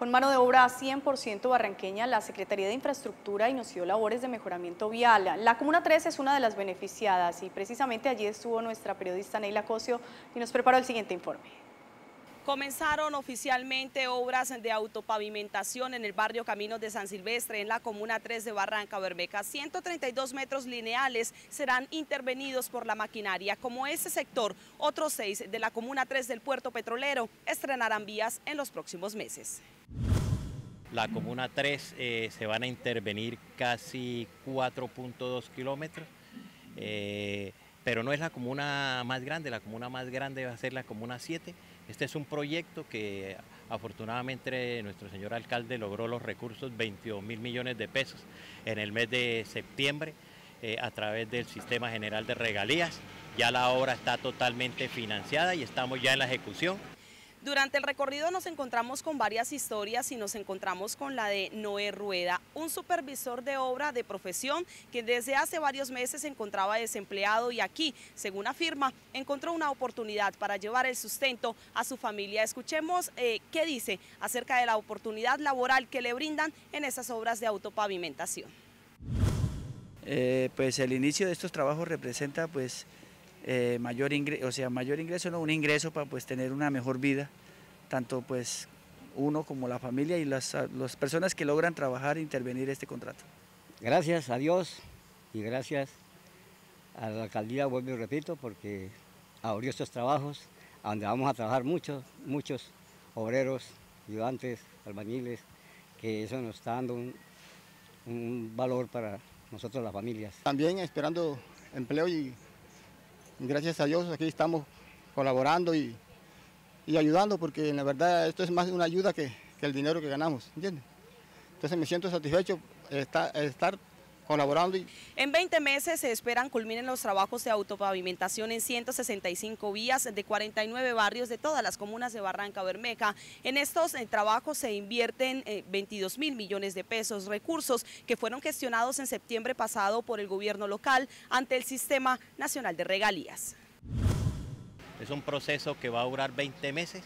Con mano de obra 100% barranqueña, la Secretaría de Infraestructura inició labores de mejoramiento vial. La Comuna 3 es una de las beneficiadas y precisamente allí estuvo nuestra periodista Neila Cosio y nos preparó el siguiente informe. Comenzaron oficialmente obras de autopavimentación en el barrio Caminos de San Silvestre, en la Comuna 3 de Barranca Bermeja. 132 metros lineales serán intervenidos por la maquinaria. Como ese sector, otros seis de la Comuna 3 del Puerto Petrolero estrenarán vías en los próximos meses. La Comuna 3 eh, se van a intervenir casi 4.2 kilómetros. Eh, pero no es la comuna más grande, la comuna más grande va a ser la comuna 7. Este es un proyecto que afortunadamente nuestro señor alcalde logró los recursos, 22 mil millones de pesos en el mes de septiembre eh, a través del sistema general de regalías. Ya la obra está totalmente financiada y estamos ya en la ejecución. Durante el recorrido nos encontramos con varias historias y nos encontramos con la de Noé Rueda, un supervisor de obra de profesión que desde hace varios meses se encontraba desempleado y aquí, según afirma, encontró una oportunidad para llevar el sustento a su familia. Escuchemos eh, qué dice acerca de la oportunidad laboral que le brindan en esas obras de autopavimentación. Eh, pues el inicio de estos trabajos representa pues eh, mayor ingreso, o sea, mayor ingreso, no, un ingreso para pues tener una mejor vida, tanto pues uno como la familia y las, las personas que logran trabajar e intervenir este contrato. Gracias a Dios y gracias a la alcaldía, vuelvo y repito, porque abrió estos trabajos, donde vamos a trabajar muchos, muchos obreros, ayudantes, albañiles, que eso nos está dando un, un valor para nosotros las familias. También esperando empleo y gracias a Dios aquí estamos colaborando y, ayudando porque la verdad esto es más una ayuda que, el dinero que ganamos, ¿entiendes? Entonces me siento satisfecho de estar, colaborando. Y... En 20 meses se esperan culminen los trabajos de autopavimentación en 165 vías de 49 barrios de todas las comunas de Barranca Bermeja. En estos eh, trabajos se invierten 22 eh, mil millones de pesos, recursos que fueron gestionados en septiembre pasado por el gobierno local ante el Sistema Nacional de Regalías. Es un proceso que va a durar 20 meses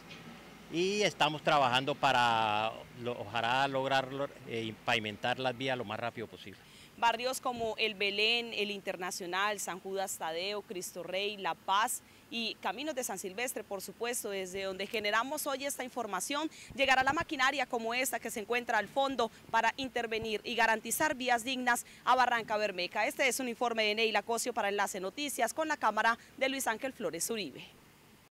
y estamos trabajando para ojalá lograr eh, pavimentar las vías lo más rápido posible. Barrios como El Belén, El Internacional, San Judas Tadeo, Cristo Rey, La Paz y Caminos de San Silvestre, por supuesto, desde donde generamos hoy esta información, llegará la maquinaria como esta que se encuentra al fondo para intervenir y garantizar vías dignas a Barranca Bermeja. Este es un informe de Neila Cosio para Enlace Noticias con la cámara de Luis Ángel Flores Uribe.